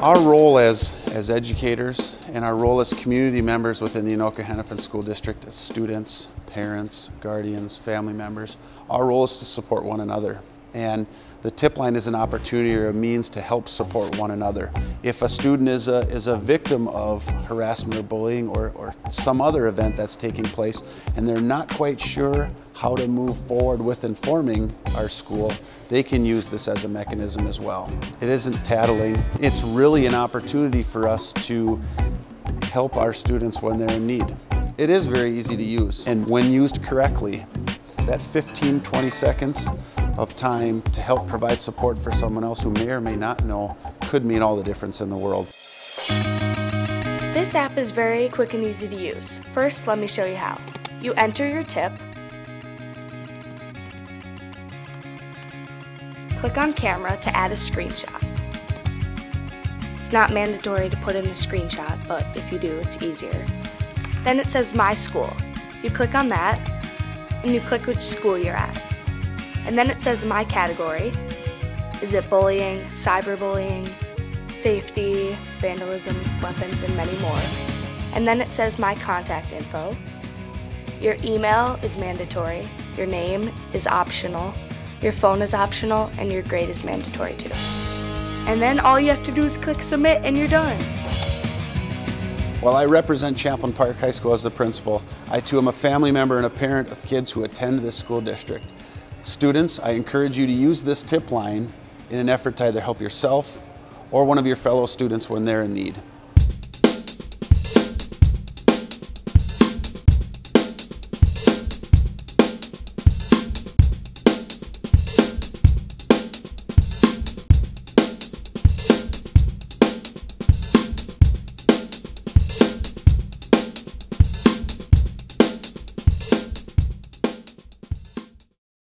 Our role as, as educators and our role as community members within the Anoka Hennepin School District as students, parents, guardians, family members, our role is to support one another. And the tip line is an opportunity or a means to help support one another. If a student is a, is a victim of harassment or bullying or, or some other event that's taking place and they're not quite sure how to move forward with informing our school, they can use this as a mechanism as well. It isn't tattling, it's really an opportunity for us to help our students when they're in need. It is very easy to use and when used correctly, that 15, 20 seconds of time to help provide support for someone else who may or may not know could mean all the difference in the world. This app is very quick and easy to use. First, let me show you how. You enter your tip, click on camera to add a screenshot. It's not mandatory to put in a screenshot, but if you do, it's easier. Then it says My School. You click on that, and you click which school you're at. And then it says My Category. Is it bullying, cyberbullying, safety, vandalism, weapons, and many more. And then it says My Contact Info. Your email is mandatory, your name is optional, your phone is optional, and your grade is mandatory too. And then all you have to do is click submit and you're done. While I represent Champlin Park High School as the principal, I too am a family member and a parent of kids who attend this school district. Students, I encourage you to use this tip line in an effort to either help yourself or one of your fellow students when they're in need.